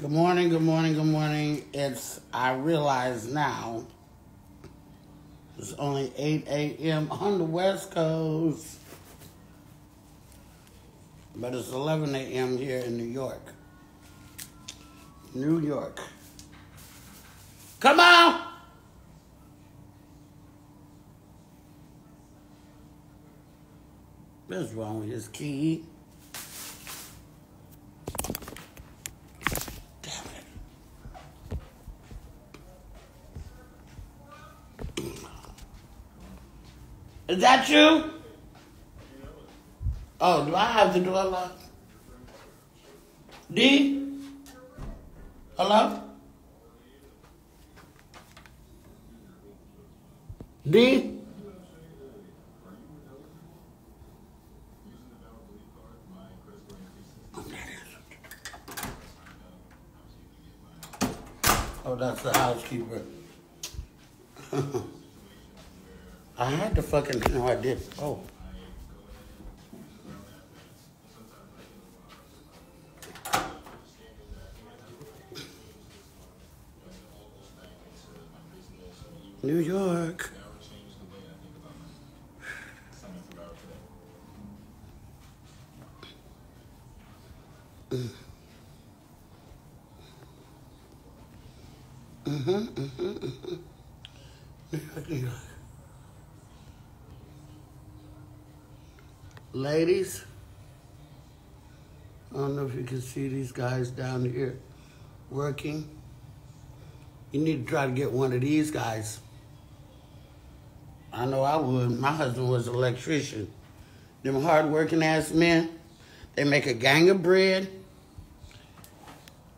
Good morning, good morning, good morning. It's, I realize now, it's only 8 a.m. on the West Coast. But it's 11 a.m. here in New York. New York. Come on! What's wrong with his key? Is that you? Oh, do I have to do a lot? D? Hello? D? Oh, that's the housekeeper. I had to fucking, no, I did. Oh. New York. Mm-hmm, mm-hmm, mm-hmm. New York, New York. Ladies, I don't know if you can see these guys down here working. You need to try to get one of these guys. I know I would. My husband was an electrician. Them hard-working ass men, they make a gang of bread,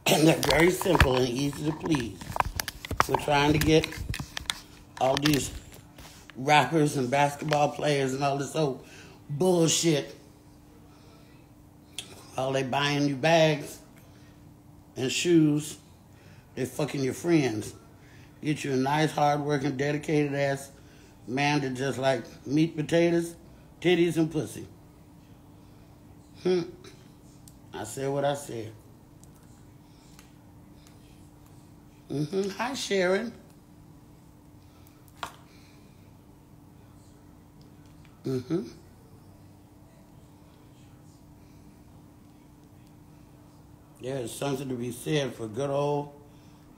and they're very simple and easy to please. We're trying to get all these rappers and basketball players and all this old bullshit. While they buying you bags and shoes, they fucking your friends. Get you a nice, hard-working, dedicated ass man that just like meat, potatoes, titties, and pussy. Hmm. I said what I said. Mm-hmm. Hi, Sharon. Mm-hmm. There's something to be said for good old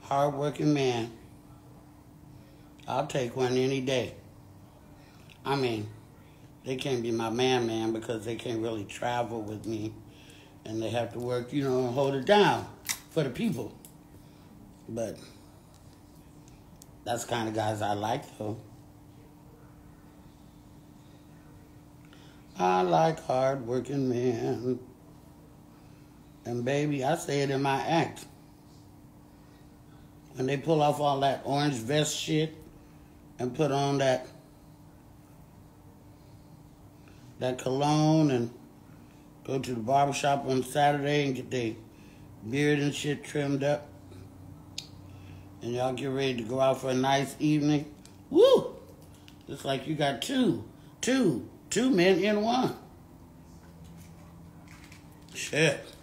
hard-working man. I'll take one any day. I mean, they can't be my man man because they can't really travel with me and they have to work, you know, and hold it down for the people. But that's kind of guys I like though. I like hard working men. And baby, I say it in my act. When they pull off all that orange vest shit and put on that that cologne and go to the barbershop on Saturday and get their beard and shit trimmed up. And y'all get ready to go out for a nice evening. Woo! It's like you got two, two, two men in one. Shit.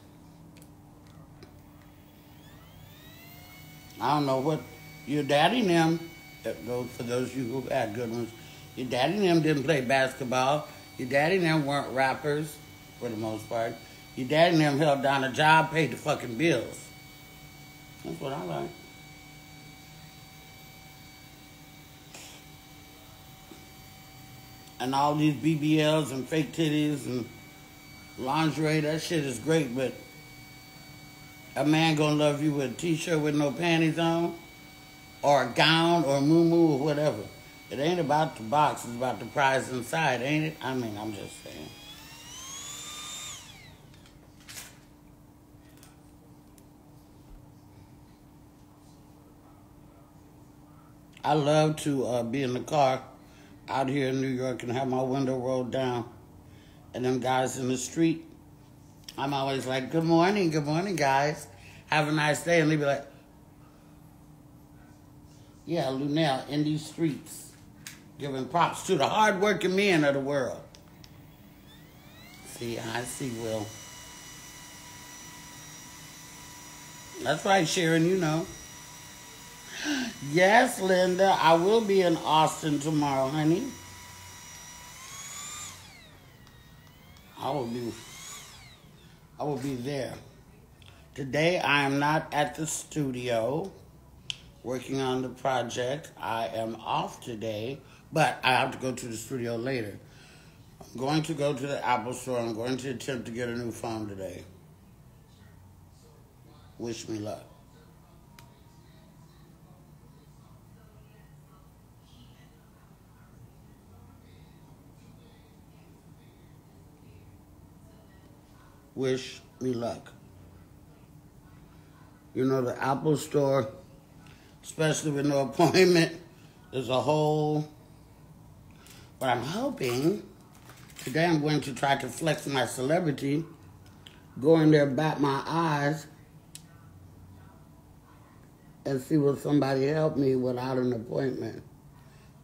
I don't know what your daddy and them, for those of you who had good ones, your daddy and them didn't play basketball. Your daddy and them weren't rappers, for the most part. Your daddy and them held down a job, paid the fucking bills. That's what I like. And all these BBLs and fake titties and lingerie, that shit is great, but a man gonna love you with a t-shirt with no panties on, or a gown, or a moo or whatever. It ain't about the box, it's about the prize inside, ain't it? I mean, I'm just saying. I love to uh, be in the car out here in New York and have my window rolled down and them guys in the street. I'm always like, good morning, good morning, guys. Have a nice day. And they be like, yeah, Luenell in these streets, giving props to the hardworking men of the world. See, I see, Will. That's right, Sharon, you know. Yes, Linda, I will be in Austin tomorrow, honey. I will be I will be there. Today I am not at the studio working on the project. I am off today, but I have to go to the studio later. I'm going to go to the Apple store. I'm going to attempt to get a new phone today. Wish me luck. Wish me luck. You know, the Apple store, especially with no appointment, is a whole. But I'm hoping today I'm going to try to flex my celebrity, go in there, bat my eyes, and see will somebody help me without an appointment.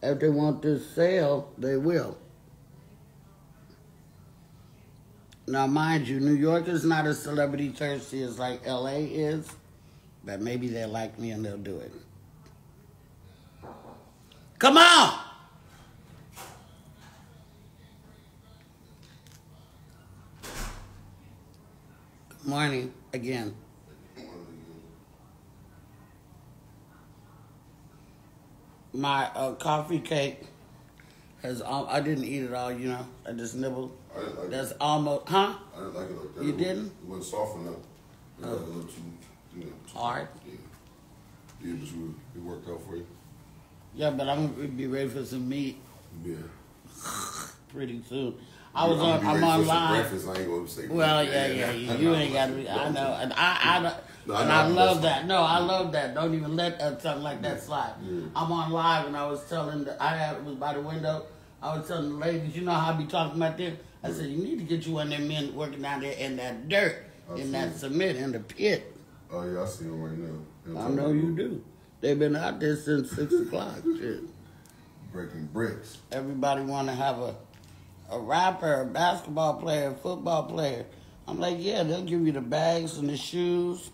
If they want this sale, they will. Now, mind you, New York is not as celebrity thirsty as like LA is, but maybe they'll like me and they'll do it. Come on! Good morning again. My uh, coffee cake has, um, I didn't eat it all, you know, I just nibbled. I didn't like That's it. almost, huh? I didn't like it like that. You It didn't? It wasn't soft enough. It was a little too, you know, too Hard? Yeah. Yeah, but you, it worked out for you. Yeah, but I'm gonna be ready for some meat Yeah. pretty soon. I was I'm on, I'm on live. Breakfast. I ain't gonna say. Well, yeah, yeah, you, you ain't got to be. I know, and I, I, don't- No, I and I love that. No, I love that. Don't even let uh, something like that slide. Yeah. I'm on live, and I was telling, the, I had was by the window. I was telling the ladies, you know how I be talking about them. I said, you need to get you one of them men working down there in that dirt, in that cement, in the pit. Oh yeah, I see them right now. I know you do. They've been out there since six o'clock. Breaking bricks. Everybody want to have a a rapper, a basketball player, a football player. I'm like, yeah, they'll give you the bags and the shoes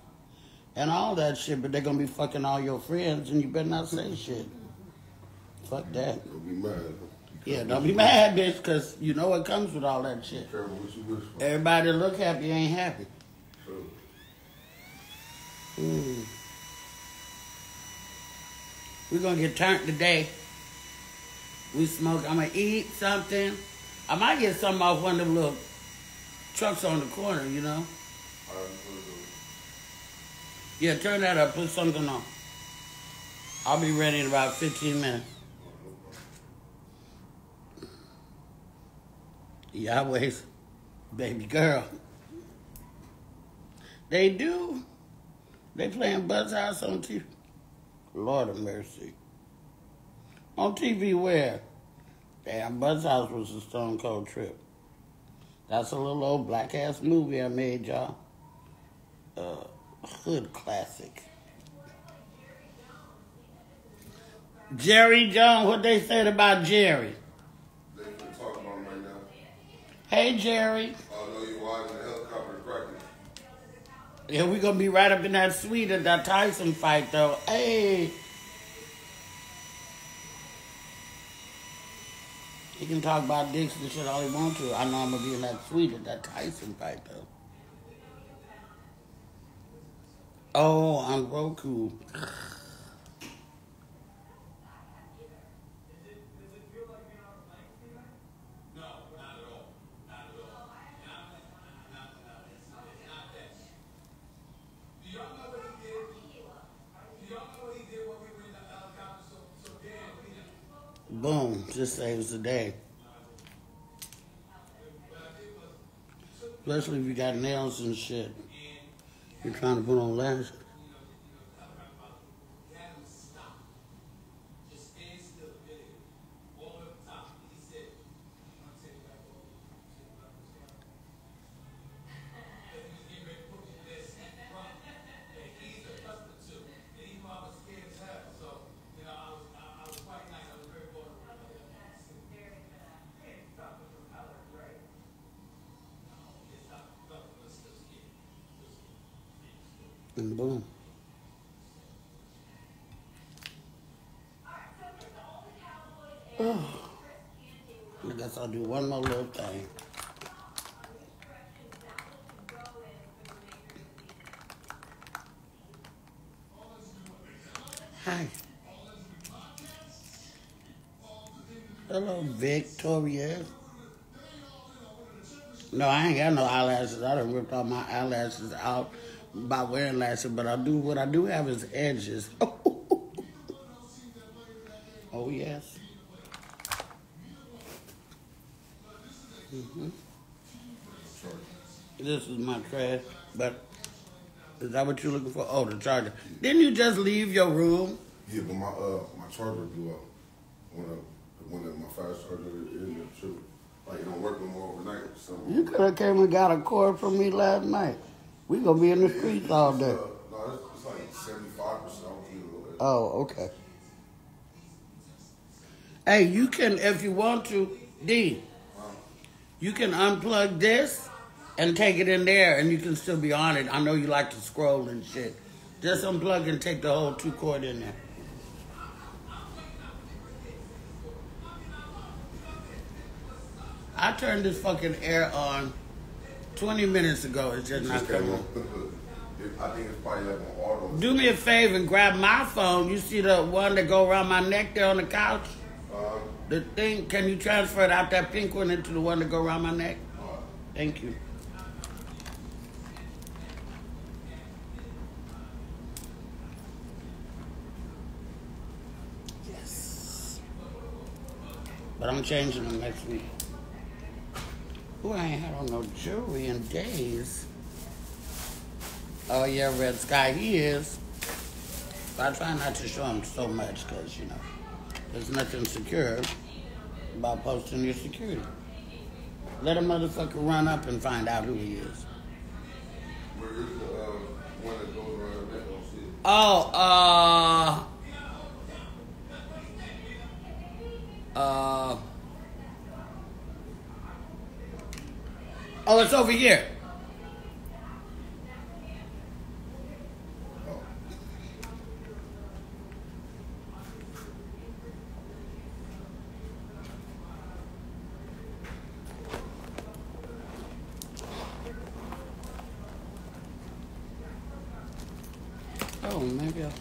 and all that shit, but they're gonna be fucking all your friends, and you better not say shit. Fuck that. Don't be mad. Yeah, don't be mad, bitch, because you know what comes with all that shit. Be careful what you wish for. Everybody look happy ain't happy. Mm. We're gonna get turned today. We smoke. I'm gonna eat something. I might get something off one of them little trucks on the corner, you know. All right, put it Yeah, turn that up. Put something on. I'll be ready in about 15 minutes. Yahweh's baby girl. They do. They playing Buzz House on TV. Lord of mercy. On TV where? Damn, Buzz House was a stone cold trip. That's a little old black ass movie I made, y'all. Uh, hood classic. Jerry Jones, what they said about Jerry? They talk about him right now. Hey Jerry. No, you're watching the helicopter cracking. Yeah, we gonna be right up in that suite at that Tyson fight though. Hey. He can talk about dicks and shit all he wants to. I know I'm gonna be in that suite at that Tyson fight though. Oh, I'm Roku. Boom, just saves the day. Especially if you got nails and shit. You're trying to put on lashes. in the. Oh, I guess I'll do one more little thing. Hi. Hello, Victoria. No, I ain't got no eyelashes. I done ripped all my eyelashes out by wearing lashes, but I do what I do have is edges. oh yes. hmm This is my trash, but is that what you're looking for? Oh, the charger. Didn't you just leave your room? Yeah, but my uh my charger blew out. One of one of my fast charger in there too. Like it don't work no more overnight. So You could have came and got a cord from me last night. We gonna be in the streets all Uh, day. no, it's, like seventy five percent. I don't think it'll let- Oh, okay. Hey, you can, if you want to, D, you can unplug this and take it in there and you can still be on it. I know you like to scroll and shit. Just unplug and take the whole two cord in there. I turned this fucking air on 20 minutes ago. It's just It's not just that coming on. one. I think it's probably like on auto. Do me a favor and grab my phone. You see the one that go around my neck there on the couch? Uh, The thing, can you transfer it out that pink one into the one that go around my neck? uh, Thank you. Yes. But I'm changing them next week. Ooh, I ain't had on no jewelry in days. Oh yeah, Red Sky, he is. But I try not to show him so much because, you know, there's nothing secure about posting your security. Let a motherfucker run up and find out who he is. where is the uh, one that goes around the neck? I don't see it. Oh, uh. Uh. Oh, it's over here. Oh. Oh, maybe I'll.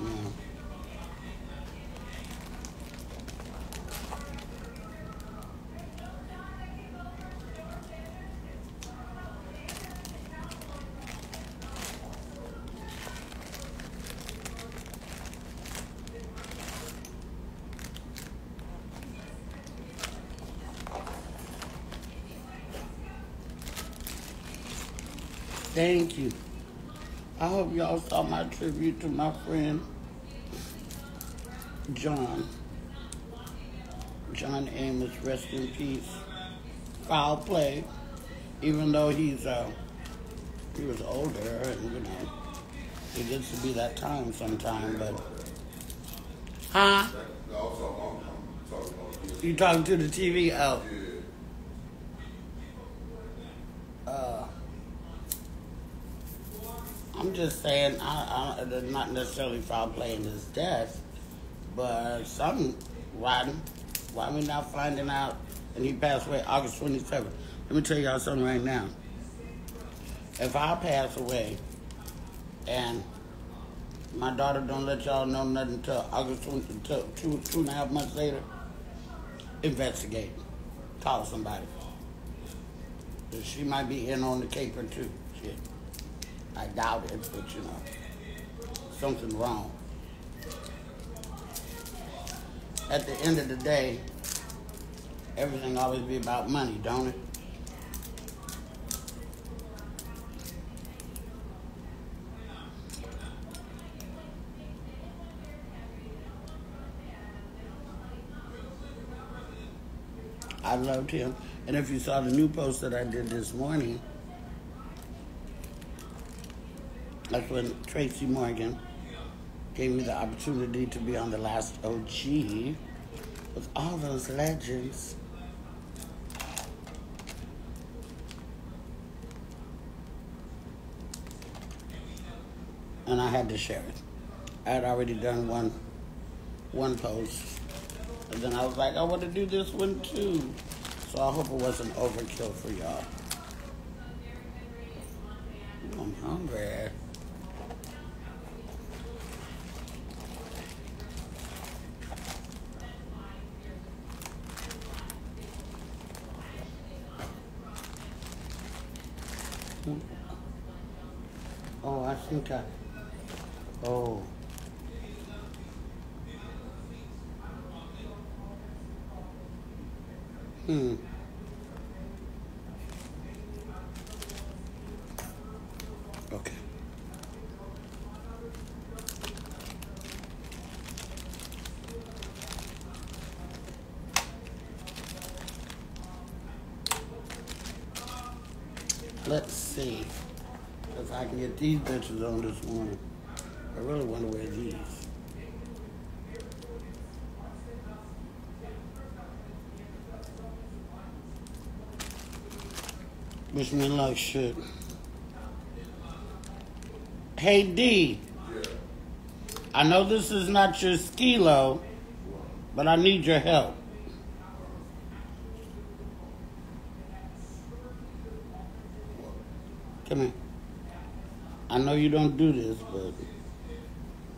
No. Thank you. I hope y'all saw my tribute to my friend John. John Amos, rest in peace. Foul play, even though he's uh, he was older, and you know, it gets to be that time sometime. But, huh? You talking to the TV? Oh, yeah. uh, I'm just saying, I, I, not necessarily foul play in his death, but something rotten. Why we not finding out? And he passed away August 27th. Let me tell y'all something right now. If I pass away and my daughter don't let y'all know nothing until August 20, until two, two and a half months later, investigate. Call somebody. She might be in on the caper too. I doubt it, but you know, something wrong. At the end of the day, everything always be about money, don't it? I loved him. And if you saw the new post that I did this morning, that's when Tracy Morgan gave me the opportunity to be on the last OG with all those legends. And I had to share it. I had already done one one post And then I was like, I want to do this one too. So I hope it wasn't overkill for y'all. I'm hungry. Oh, I think I. Oh. Hmm. Okay. Let's see these bitches on this morning. I really want to wear these. Wish me luck, shit. Hey D. I know this is not your skilo, but I need your help. Come here. I know you don't do this, but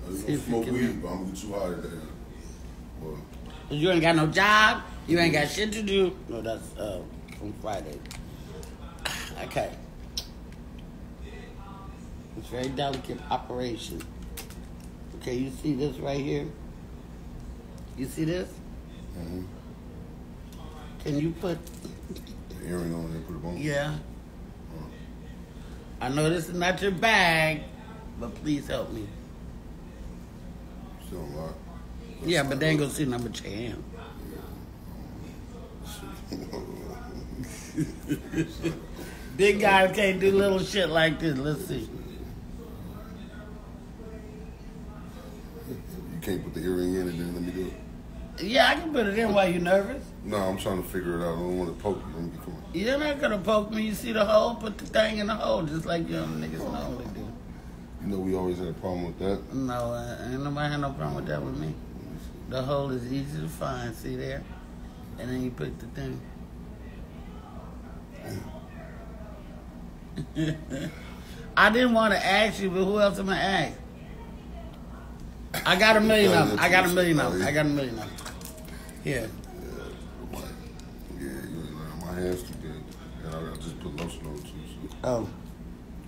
Now, See you if gonna you smoke can- weed, but I'm gonna get you high today. Well, you ain't got no job, you ain't got shit to do. No, that's uh, from Friday. Okay. It's very delicate operation. Okay, you see this right here? You see this? mhm. Can you put the earring on there, put it on. Yeah. I know this is not your bag, but please help me. Still a lot. Yeah, but they ain't gonna see your hand. Big guys can't do little shit like this. Let's see. You can't put the earring in and then let me do it. Yeah, I can put it in while you're nervous. No, I'm trying to figure it out. I don't want to poke you. Let me come. You're not gonna poke me. You see the hole? Put the thing in the hole, just like young niggas normally do. You know we always had a problem with that. No, uh, ain't nobody had no problem with that with me. The hole is easy to find. See there? And then you put the thing. I didn't want to ask you, but who else am I ask? I got a million of them. I got a million of them. I got a million of them. Here. Yeah, you know, my hands too big, and I gotta just put lotion on too. So Oh,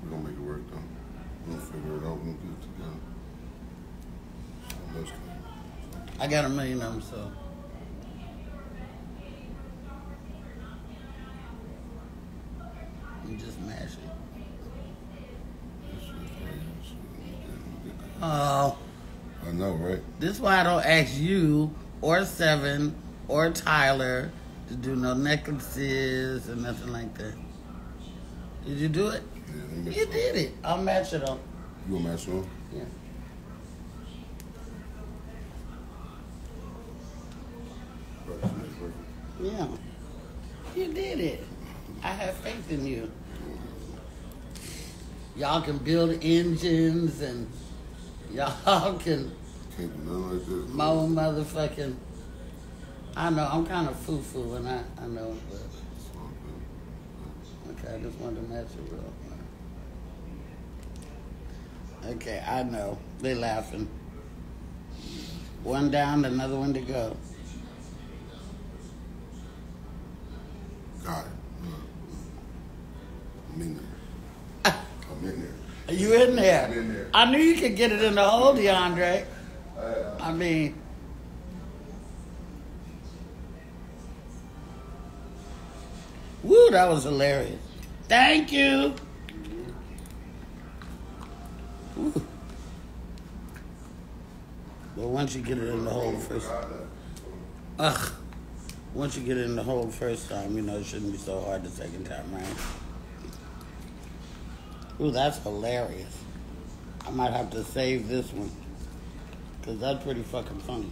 we're gonna make it work though. We're gonna figure it out. We're gonna get it together. So. I got a million of them, so. You just mash it. That's just right. So we get- we get that. Oh, I know, right? this why I don't ask you or Seven or Tyler to do no necklaces or nothing like that. Did you do it? Yeah, You did it. I'll match it up. You gonna match on? Yeah. Yeah. You did it. I have faith in you. Y'all can build engines and y'all can Can't do like this. mow motherfucking. I know, I'm kind of foo foo and I, I know, but It's all good. okay, I just wanted to match it real. Okay, I know. They laughing. One down, another one to go. Got it. I'm in there. I'm in there. Are you in there? I'm in there. I knew you could get it in the hole, DeAndre. I mean, woo, that was hilarious. Thank you. Woo. But once you get it in the hole first, ugh, once you get it in the hole first time, you know it shouldn't be so hard the second time, right? Ooh, that's hilarious. I might have to save this one. Cause that's pretty fucking funny.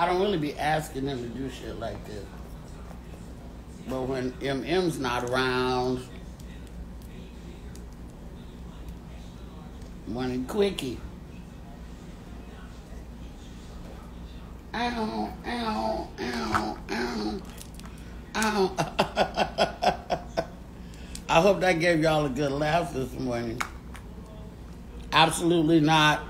I don't really be asking them to do shit like this. But when MM's not around, one quickie. ow, ow, ow, ow, ow. I hope that gave y'all a good laugh this morning. Absolutely not,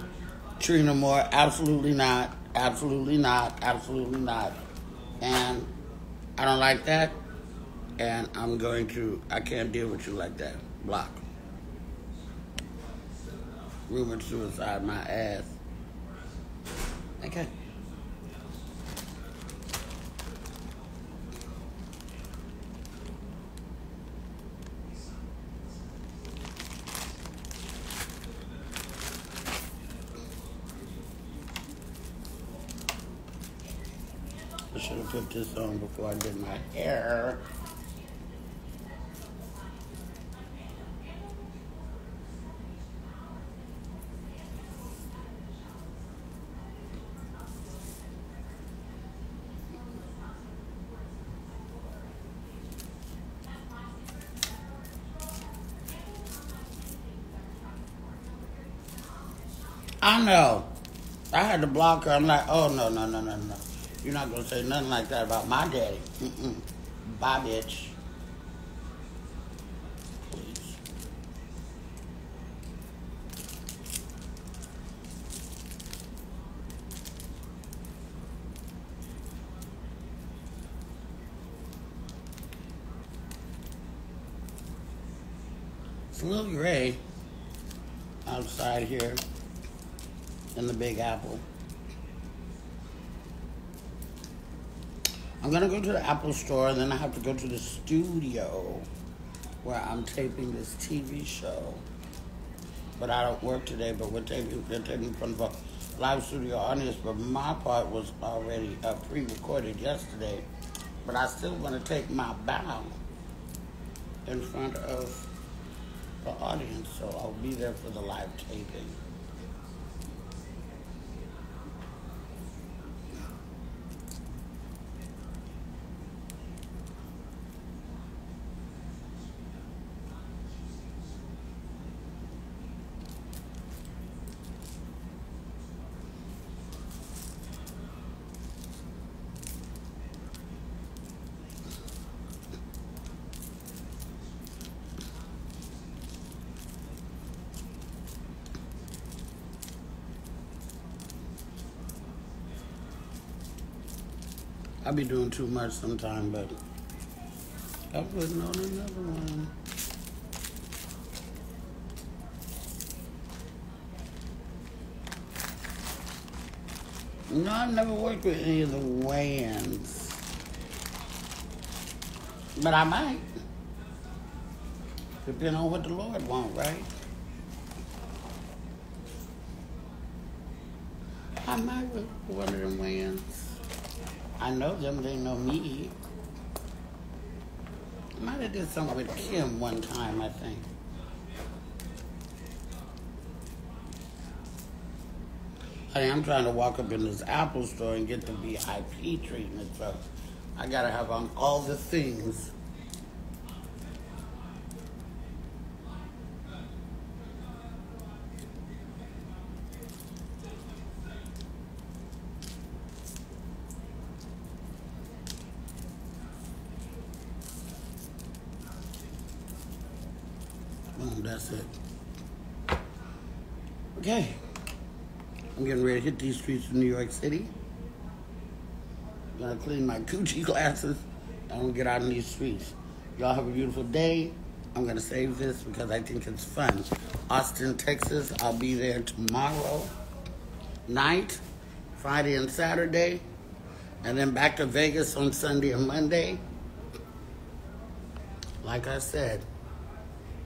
Trina Moore. Absolutely not. Absolutely not. Absolutely not. And I don't like that. And I'm going to, I can't deal with you like that. Block. Rumored suicide, my ass. Okay. Put this on before I did my hair. I know. I had to block her. I'm like, oh no, no, no, no, no. You're not gonna say nothing like that about my daddy. Mm-mm. Bye, bitch. Please. It's a little gray outside here in the Big Apple. I'm gonna go to the Apple store and then I have to go to the studio where I'm taping this TV show. But I don't work today, but we're taping, we're taping from live studio audience. But my part was already uh, pre recorded yesterday. But I still want to take my bow in front of the audience, so I'll be there for the live taping. I be doing too much sometime, but I'm putting on another one. No, I've never worked with any of the Wayans. But I might. Depending on what the Lord wants, right? I might work with one of them Wayans. I know them, they know me. Might have did something with Kim one time, I think. Hey, I'm trying to walk up in this Apple store and get the VIP treatment, so I gotta have on all the things. Boom, that's it. Okay. I'm these streets of New York City. Gonna clean my coochie glasses. I'm gonna get out in these streets. Y'all have a beautiful day. I'm gonna save this because I think it's fun. Austin, Texas. I'll be there tomorrow night, Friday and Saturday, and then back to Vegas on Sunday and Monday. Like I said,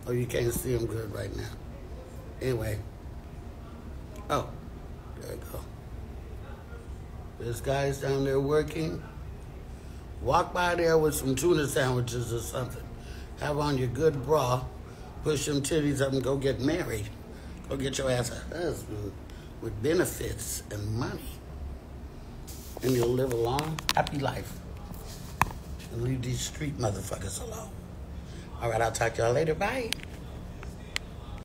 oh, you can't see them good right now. Anyway, oh, there we go. This guy's down there working. Walk by there with some tuna sandwiches or something. Have on your good bra. Push them titties up and go get married. Go get your ass a husband with benefits and money. And you'll live a long, happy life. And leave these street motherfuckers alone. All right, I'll talk to y'all later. Bye.